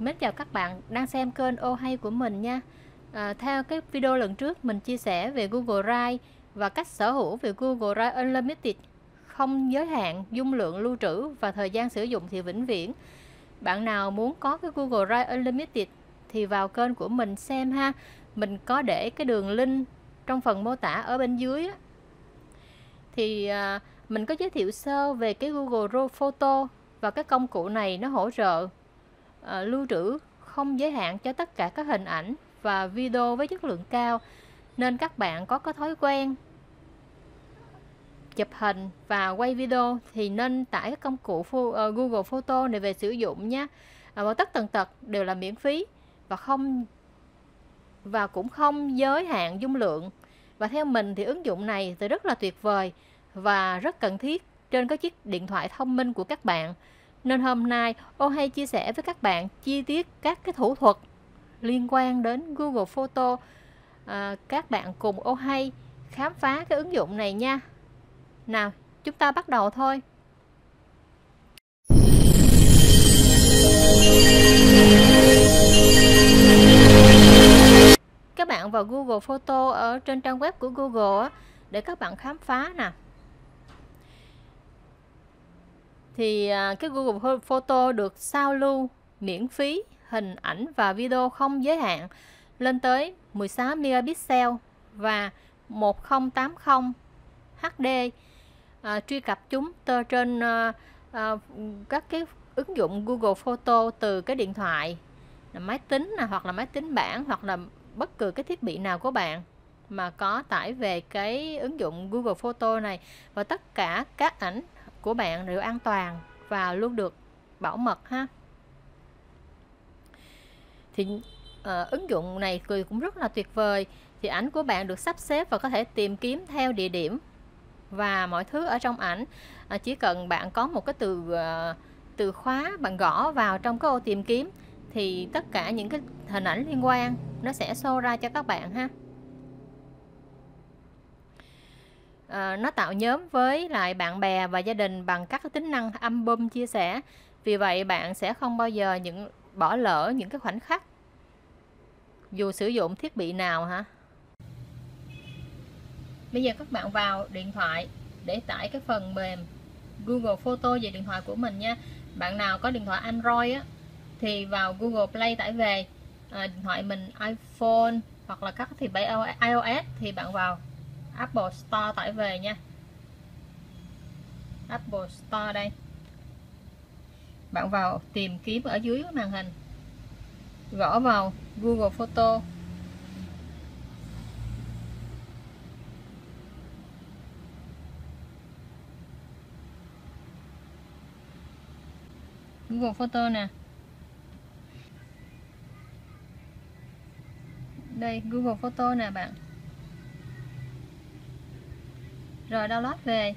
Mến chào các bạn đang xem kênh ô hay của mình nha. À, Theo cái video lần trước mình chia sẻ về Google Drive và cách sở hữu về Google Drive Unlimited không giới hạn dung lượng lưu trữ và thời gian sử dụng thì vĩnh viễn. Bạn nào muốn có cái Google Drive Unlimited thì vào kênh của mình xem ha. Mình có để cái đường link trong phần mô tả ở bên dưới á. Thì à, mình có giới thiệu sơ về cái Google Raw Photo và cái công cụ này nó hỗ trợ uh, lưu trữ không giới hạn cho tất cả các hình ảnh và video với chất lượng cao nên các bạn có cái thói quen chụp hình và quay video thì nên tải công cụ ờ, Google Photo này về sử dụng nhé. Ờ, và tất tần tật đều là miễn phí và không và cũng không giới hạn dung lượng. Và theo mình thì ứng dụng này thì rất là tuyệt vời và rất cần thiết trên các chiếc điện thoại thông minh của các bạn nên hôm nay ô hay chia sẻ với các bạn chi tiết các cái thủ thuật liên quan đến Google Photo. À, các bạn cùng ô hay khám phá cái ứng dụng này nha. Nào chúng ta bắt đầu thôi. Các bạn vào Google Photo ở trên trang web của Google để các bạn khám phá nè. Thì à, cái Google Photo được sao lưu miễn phí hình ảnh và video không giới hạn lên tới 16 megapixel và 1080 HD à, truy cập chúng tơ trên à, à, các cái ứng dụng Google Photo từ cái điện thoại là máy tính là hoặc là máy tính bảng hoặc là bất cứ cái thiết bị nào của bạn mà có tải về cái ứng dụng Google Photo này. Và tất cả các ảnh của bạn đều an toàn và luôn được bảo mật ha. Thì uh, ứng dụng này cười cũng rất là tuyệt vời. Thì ảnh của bạn được sắp xếp và có thể tìm kiếm theo địa điểm và mọi thứ ở trong ảnh. À, chỉ cần bạn có một cái từ uh, từ khóa bạn gõ vào trong cái ô tìm kiếm thì tất cả những cái hình ảnh liên quan nó sẽ show ra cho các bạn ha. À, nó tạo nhóm với lại bạn bè và gia đình bằng các tính năng album chia sẻ. Vì vậy bạn sẽ không bao giờ những bỏ lỡ những cái khoảnh khắc dù sử dụng thiết bị nào hả? Bây giờ các bạn vào điện thoại để tải cái phần mềm Google Photo về điện thoại của mình nha. Bạn nào có điện thoại Android á, thì vào Google Play tải về. À, điện thoại mình iPhone hoặc là các thiết bị iOS thì bạn vào. Apple Store tải về nha. Apple Store đây. Bạn vào tìm kiếm ở dưới màn hình. Gõ vào Google Photo. Google Photo nè. Đây, Google Photo nè bạn rồi download về.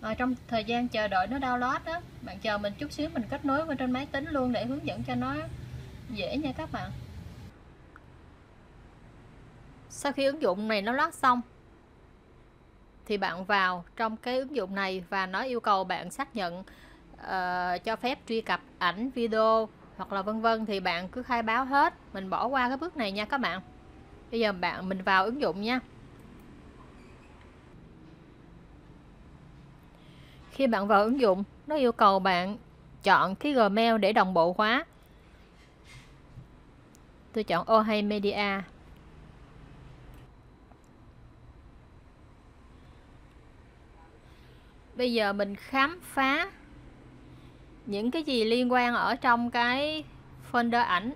À, trong thời gian chờ đợi nó download đó bạn chờ mình chút xíu mình kết nối vào trên máy tính luôn để hướng dẫn cho nó dễ nha các bạn. Sau khi ứng dụng này nó lót xong thì bạn vào trong cái ứng dụng này và nó yêu cầu bạn xác nhận uh, cho phép truy cập ảnh video hoặc là vân vân thì bạn cứ khai báo hết. Mình bỏ qua cái bước này nha các bạn. Bây giờ bạn mình vào ứng dụng nha. Khi bạn vào ứng dụng, nó yêu cầu bạn chọn cái Gmail để đồng bộ hóa. Tôi chọn Ohay Media. Bây giờ mình khám phá những cái gì liên quan ở trong cái folder ảnh.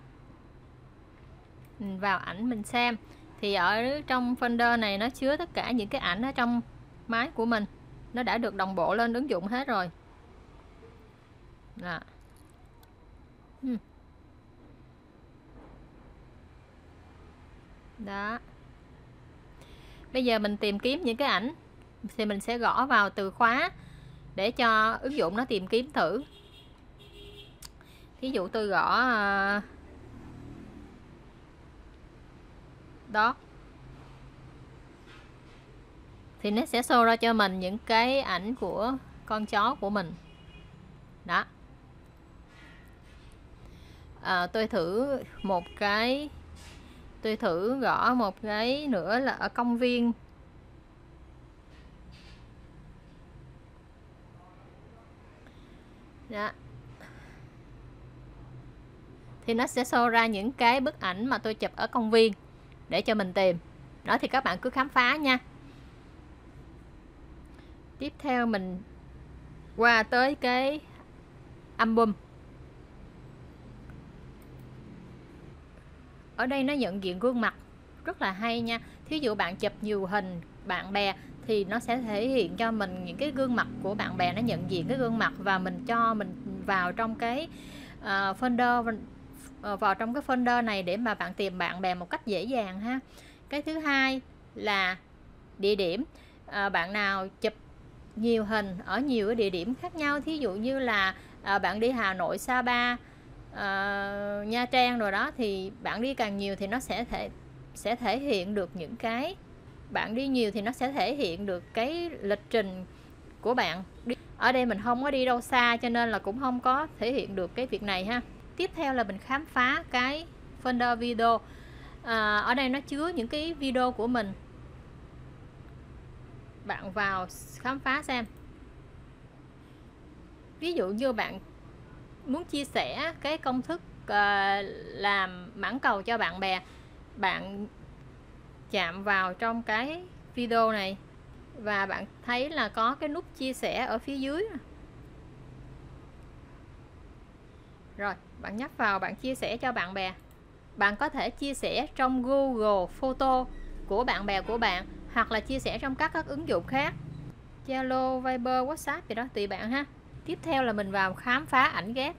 Mình vào ảnh mình xem. Thì ở trong folder này nó chứa tất cả những cái ảnh ở trong máy của mình nó đã được đồng bộ lên ứng dụng hết rồi. Đó. đó. Bây giờ mình tìm kiếm những cái ảnh thì mình sẽ gõ vào từ khóa để cho ứng dụng nó tìm kiếm thử. Ví dụ tôi gõ ờ, đó thì nó sẽ show ra cho mình những cái ảnh của con chó của mình. Đó. À, tôi thử một cái tôi thử gõ một cái nữa là ở công viên. Đó. thì nó sẽ show ra những cái bức ảnh mà tôi chụp ở công viên để cho mình tìm. Đó thì các bạn cứ khám phá nha tiếp theo mình qua tới cái album. Ở đây nó nhận diện gương mặt rất là hay nha. Thí dụ bạn chụp nhiều hình bạn bè thì nó sẽ thể hiện cho mình những cái gương mặt của bạn bè nó nhận diện cái gương mặt và mình cho mình vào trong cái uh, folder uh, vào trong cái folder này để mà bạn tìm bạn bè một cách dễ dàng ha. Cái thứ hai là địa điểm. À, bạn nào chụp nhiều hình ở nhiều cái địa điểm khác nhau. Thí dụ như là à, bạn đi Hà Nội Sapa à, Nha Trang rồi đó thì bạn đi càng nhiều thì nó sẽ thể sẽ thể hiện được những cái bạn đi nhiều thì nó sẽ thể hiện được cái lịch trình của bạn. Ở đây mình không có đi đâu xa cho nên là cũng không có thể hiện được cái việc này ha. Tiếp theo là mình khám phá cái folder video. À, ở đây nó chứa những cái video của mình bạn vào khám phá xem. Ví dụ như bạn muốn chia sẻ cái công thức ờ, làm mảng cầu cho bạn bè, bạn chạm vào trong cái video này và bạn thấy là có cái nút chia sẻ ở phía dưới rồi, bạn nhấp vào, bạn chia sẻ cho bạn bè. Bạn có thể chia sẻ trong Google Photo của bạn bè của bạn hoặc là chia sẻ trong các các ứng dụng khác. Zalo, Viber, WhatsApp gì đó tùy bạn ha. Tiếp theo là mình vào khám phá ảnh ghép.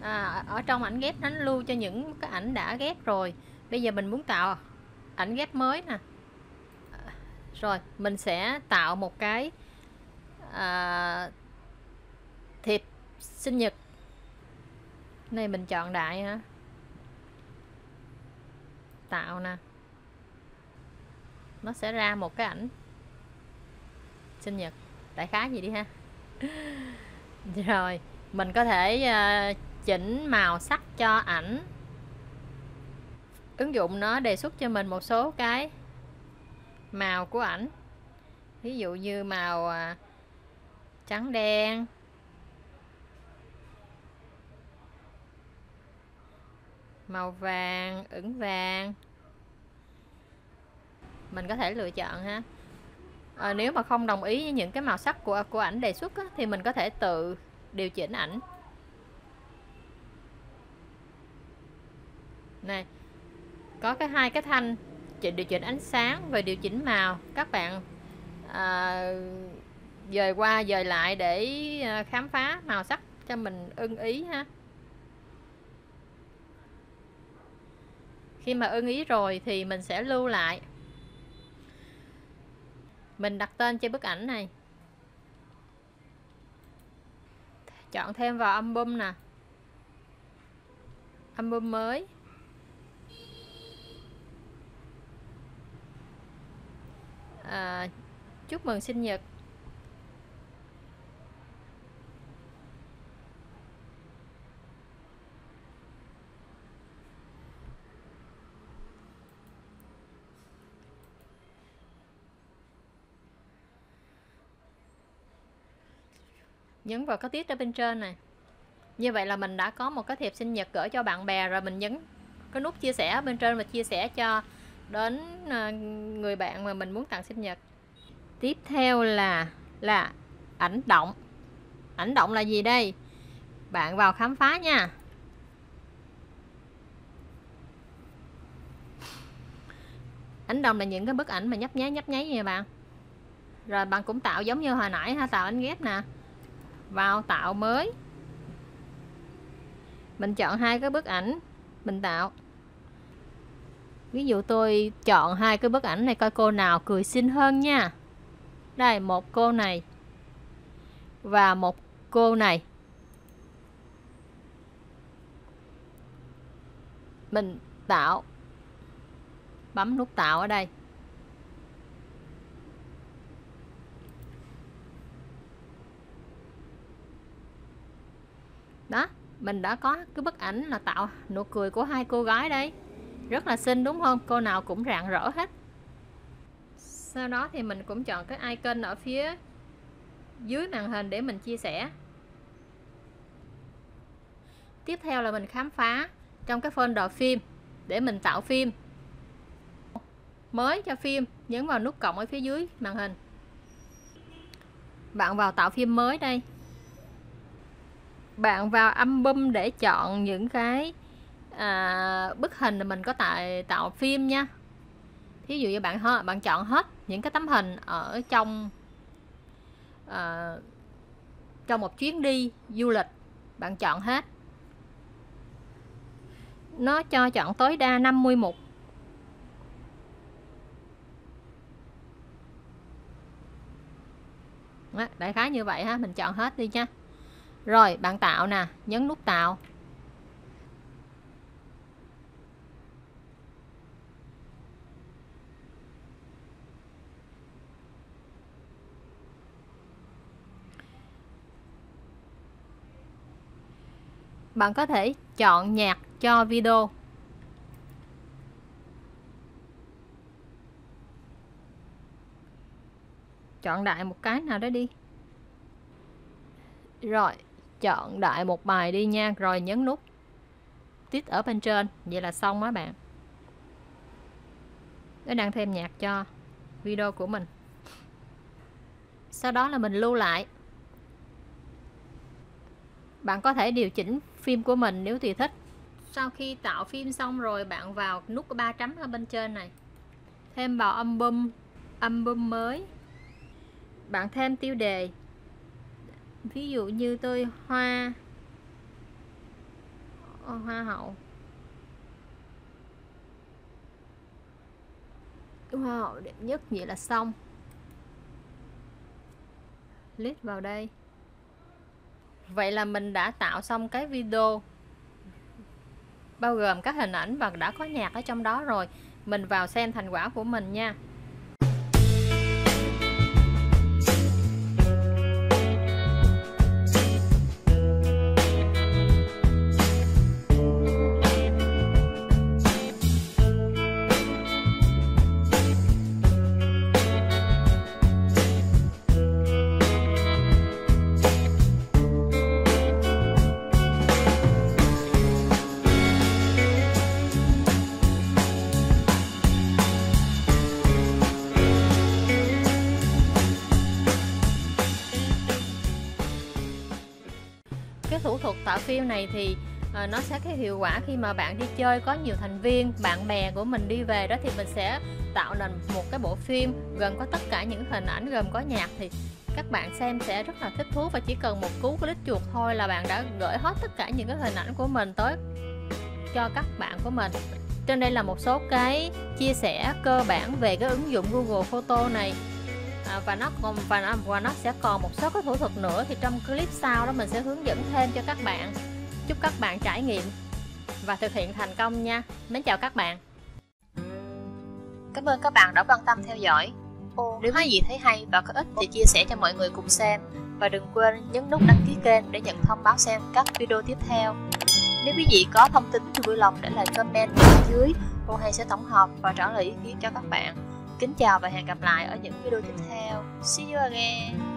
À, ở trong ảnh ghép nó lưu cho những cái ảnh đã ghép rồi. Bây giờ mình muốn tạo ảnh ghép mới nè. Rồi mình sẽ tạo một cái à, thiệp sinh nhật. Này mình chọn đại ha tạo nè. Nó sẽ ra một cái ảnh sinh nhật đại khái gì đi ha. Rồi mình có thể uh, chỉnh màu sắc cho ảnh. Ứng dụng nó đề xuất cho mình một số cái màu của ảnh. Ví dụ như màu uh, trắng đen. Màu vàng ửng vàng mình có thể lựa chọn ha. À, nếu mà không đồng ý với những cái màu sắc của của ảnh đề xuất á, thì mình có thể tự điều chỉnh ảnh. Này có cái hai cái thanh chỉnh điều chỉnh ánh sáng và điều chỉnh màu. Các bạn à, dời qua dời lại để ờ, khám phá màu sắc cho mình ưng ý ha. Khi mà ưng ý rồi thì mình sẽ lưu lại mình đặt tên cho bức ảnh này. Chọn thêm vào album nè. Album mới. À, chúc mừng sinh nhật. Nhấn vào cái tiết ở bên trên này. Như vậy là mình đã có một cái thiệp sinh nhật gửi cho bạn bè rồi mình nhấn cái nút chia sẻ bên trên và chia sẻ cho đến ờ, người bạn mà mình muốn tặng sinh nhật. Tiếp theo là là ảnh động. Ảnh động là gì đây? Bạn vào khám phá nha. Ảnh động là những cái bức ảnh mà nhấp nháy nhấp nháy như vậy bạn. Rồi bạn cũng tạo giống như hồi nãy ha, tạo ảnh ghép nè vào tạo mới. Mình chọn hai cái bức ảnh mình tạo. Ví dụ tôi chọn hai cái bức ảnh này coi cô nào cười xinh hơn nha. Đây, một cô này và một cô này. Mình tạo bấm nút tạo ở đây. Đó, mình đã có cái bức ảnh là tạo nụ cười của hai cô gái đây. Rất là xinh, đúng không? Cô nào cũng rạng rỡ hết. Sau đó thì mình cũng chọn cái icon ở phía dưới màn hình để mình chia sẻ. Tiếp theo là mình khám phá trong cái folder phim để mình tạo phim. Mới cho phim, nhấn vào nút cộng ở phía dưới màn hình. Bạn vào tạo phim mới đây bạn vào album để chọn những cái à, bức hình mà mình có tại tạo phim nha. Thí dụ như bạn ha bạn chọn hết những cái tấm hình ở trong à, trong một chuyến đi du lịch bạn chọn hết. Nó cho chọn tối đa 50 mục. Đó, đại khái như vậy ha mình chọn hết đi nha rồi, bạn tạo nè, nhấn nút tạo. Bạn có thể chọn nhạc cho video. Chọn đại một cái nào đó đi. Rồi chọn đại một bài đi nha. Rồi nhấn nút tít ở bên trên. Vậy là xong á bạn. Nó đang thêm nhạc cho video của mình. Sau đó là mình lưu lại. Bạn có thể điều chỉnh phim của mình nếu tùy thích. Sau khi tạo phim xong rồi, bạn vào nút ba chấm ở bên trên này. Thêm vào album album mới. Bạn thêm tiêu đề ví dụ như tôi hoa. Hoa hậu. Hoa hậu đẹp nhất vậy là xong. Click vào đây. Vậy là mình đã tạo xong cái video. Bao gồm các hình ảnh và đã có nhạc ở trong đó rồi. Mình vào xem thành quả của mình nha phim này thì uh, nó sẽ cái hiệu quả khi mà bạn đi chơi có nhiều thành viên bạn bè của mình đi về đó thì mình sẽ tạo nên một cái bộ phim gồm có tất cả những hình ảnh gồm có nhạc thì các bạn xem sẽ rất là thích thú và chỉ cần một cú click chuột thôi là bạn đã gửi hết tất cả những cái hình ảnh của mình tới cho các bạn của mình. Trên đây là một số cái chia sẻ cơ bản về cái ứng dụng Google Photo này à, và nó còn và nó, và nó sẽ còn một số cái thủ thuật nữa. Thì trong clip sau đó mình sẽ hướng dẫn thêm cho các bạn. Chúc các bạn trải nghiệm và thực hiện thành công nha. Mến chào các bạn. Cảm ơn các bạn đã quan tâm theo dõi. Nếu có gì thấy hay và có ích thì chia sẻ cho mọi người cùng xem. Và đừng quên nhấn nút đăng ký kênh để nhận thông báo xem các video tiếp theo. Nếu quý vị có thông tin thì vui lòng để lại comment bên dưới cô hay sẽ tổng hợp và trả lời ý kiến cho các bạn Kính chào và hẹn gặp lại ở những video tiếp theo. See you again!